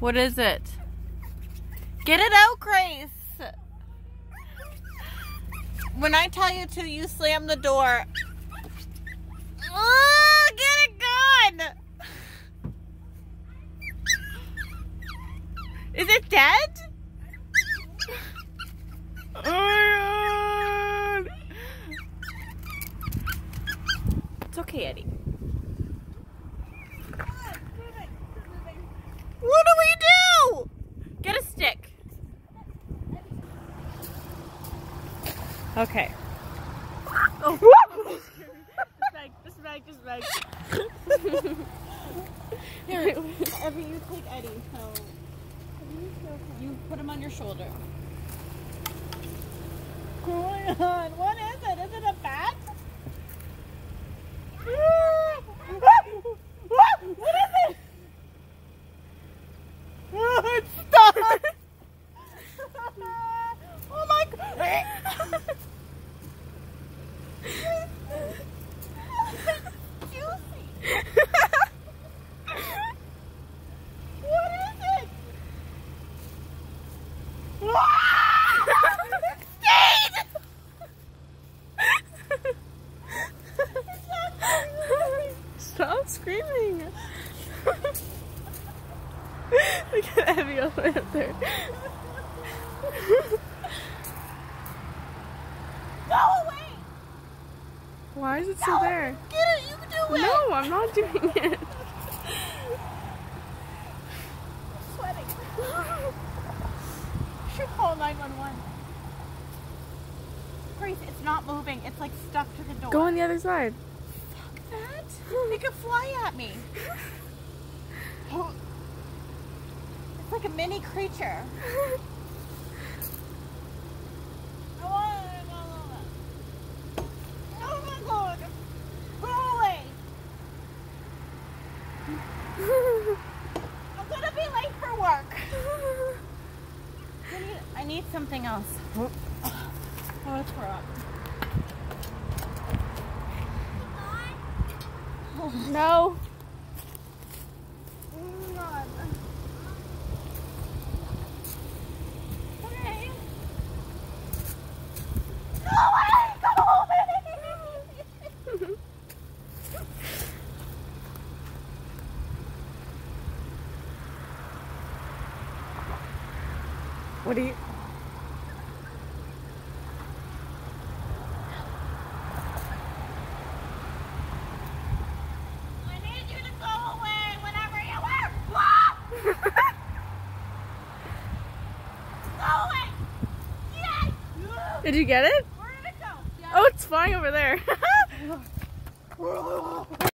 What is it? Get it out, Grace. When I tell you to, you slam the door. Oh, get it gone. Is it dead? Oh my god. It's okay, Eddie. What do we do? Get a stick. Okay. Oh. just bag, just bag, just bag. Here, you take Eddie. So you put him on your shoulder. Going on? What is it? Is it a bat? what is it? Oh, it's stuck. oh my god. Juicy. what is it? Stayed! Stop screaming. Look at Abby all the way up there. Go away! Why is it still No, there? Get it, you can do it. No, I'm not doing it. sweating. Should call 911. Grace, it's not moving. It's like stuck to the door. Go on the other side. Fuck that. It could fly at me. It's like a mini creature. I want it, I want it. Oh my god. Go away. I'm gonna be late for work. I need, something else. Oh. No. Oh, away! What do you? I need you to go away whenever you are. Ah! go away! Yes! Did you get it? Where did it go? Oh, it's flying over there.